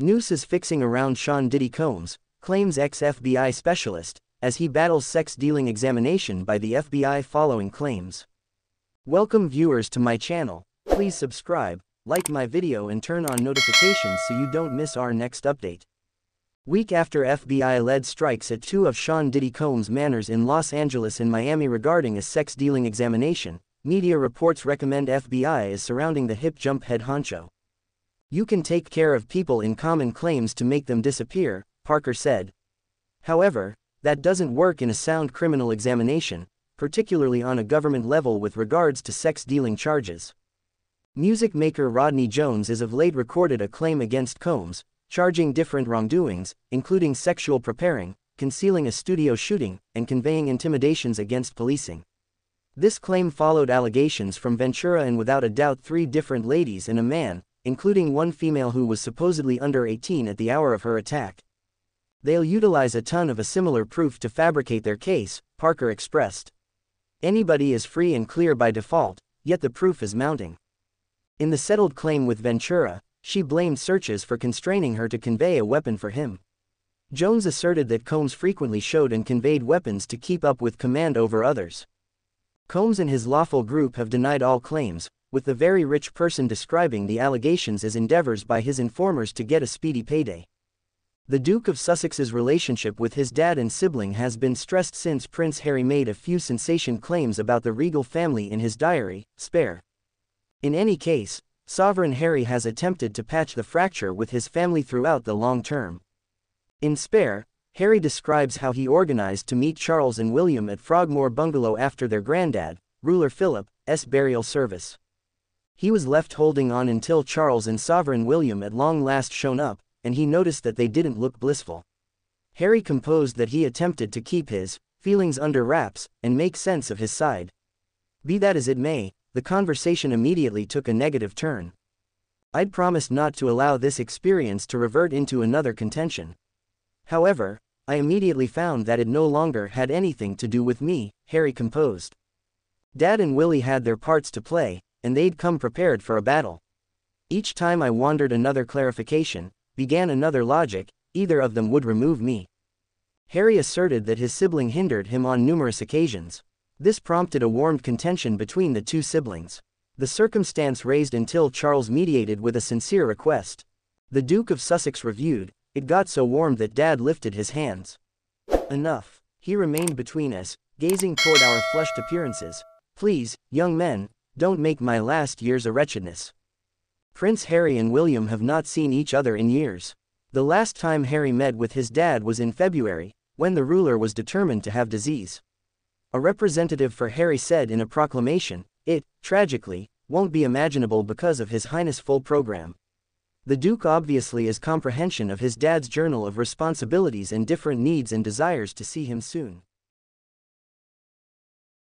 Noose is fixing around Sean Diddy Combs, claims ex-FBI specialist, as he battles sex-dealing examination by the FBI following claims. Welcome viewers to my channel, please subscribe, like my video and turn on notifications so you don't miss our next update. Week after FBI-led strikes at two of Sean Diddy Combs' manors in Los Angeles and Miami regarding a sex-dealing examination, media reports recommend FBI is surrounding the hip jump head honcho. You can take care of people in common claims to make them disappear, Parker said. However, that doesn't work in a sound criminal examination, particularly on a government level with regards to sex dealing charges. Music maker Rodney Jones has of late recorded a claim against Combs, charging different wrongdoings, including sexual preparing, concealing a studio shooting, and conveying intimidations against policing. This claim followed allegations from Ventura and without a doubt three different ladies and a man, including one female who was supposedly under 18 at the hour of her attack. They'll utilize a ton of a similar proof to fabricate their case, Parker expressed. Anybody is free and clear by default, yet the proof is mounting. In the settled claim with Ventura, she blamed searches for constraining her to convey a weapon for him. Jones asserted that Combs frequently showed and conveyed weapons to keep up with command over others. Combs and his lawful group have denied all claims, with the very rich person describing the allegations as endeavors by his informers to get a speedy payday. The Duke of Sussex's relationship with his dad and sibling has been stressed since Prince Harry made a few sensation claims about the regal family in his diary, Spare. In any case, Sovereign Harry has attempted to patch the fracture with his family throughout the long term. In Spare, Harry describes how he organized to meet Charles and William at Frogmore Bungalow after their granddad, ruler Philip's burial service he was left holding on until Charles and Sovereign William at long last shown up, and he noticed that they didn't look blissful. Harry composed that he attempted to keep his feelings under wraps and make sense of his side. Be that as it may, the conversation immediately took a negative turn. I'd promised not to allow this experience to revert into another contention. However, I immediately found that it no longer had anything to do with me, Harry composed. Dad and Willie had their parts to play, and they'd come prepared for a battle. Each time I wandered another clarification, began another logic, either of them would remove me. Harry asserted that his sibling hindered him on numerous occasions. This prompted a warmed contention between the two siblings. The circumstance raised until Charles mediated with a sincere request. The Duke of Sussex reviewed, it got so warm that Dad lifted his hands. Enough. He remained between us, gazing toward our flushed appearances. Please, young men, don't make my last years a wretchedness. Prince Harry and William have not seen each other in years. The last time Harry met with his dad was in February, when the ruler was determined to have disease. A representative for Harry said in a proclamation, it, tragically, won't be imaginable because of His Highness' full program. The Duke obviously is comprehension of his dad's journal of responsibilities and different needs and desires to see him soon.